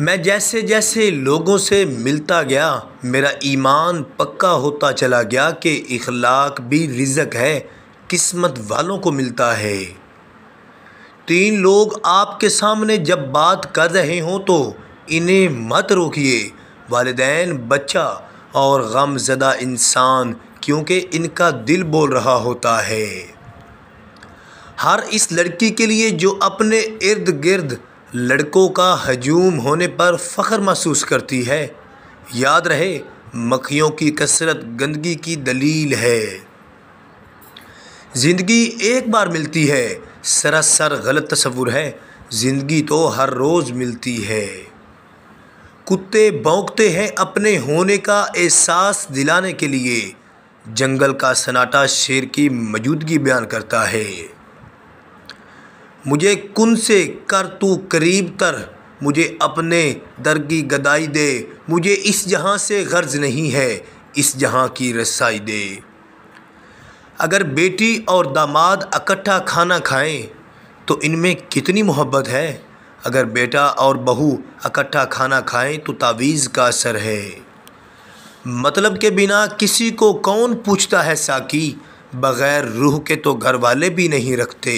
मैं जैसे जैसे लोगों से मिलता गया, मेरा ईमान पक्का होता चला गया कि इखलाक भी रिज़क है, किस्मत वालों को मिलता है। तीन लोग आपके सामने जब बात कर रहे हों तो इन्हें मत रोकिए। वालदेन, बच्चा और गमज़दा इंसान, क्योंकि इनका दिल बोल रहा होता है। हर इस लड़की के लिए जो अपने इर्द गिर्द लड़कों का हजूम होने पर फ़ख्र महसूस करती है। याद रहे, मक्खियों की कसरत गंदगी की दलील है। ज़िंदगी एक बार मिलती है, सरासर गलत तस्वुर है। ज़िंदगी तो हर रोज़ मिलती है। कुत्ते भौंकते हैं अपने होने का एहसास दिलाने के लिए। जंगल का सनाटा शेर की मौजूदगी बयान करता है। मुझे कुन से कर तू करीब तर? मुझे अपने दर की गदाई दे। मुझे इस जहाँ से गर्ज नहीं है, इस जहाँ की रसाई दे। अगर बेटी और दामाद इकट्ठा खाना खाएँ तो इनमें कितनी मोहब्बत है? अगर बेटा और बहू इकट्ठा खाना खाएँ तो तावीज़ का असर है। मतलब के बिना किसी को कौन पूछता है साकी? बग़ैर रूह के तो घर वाले भी नहीं रखते।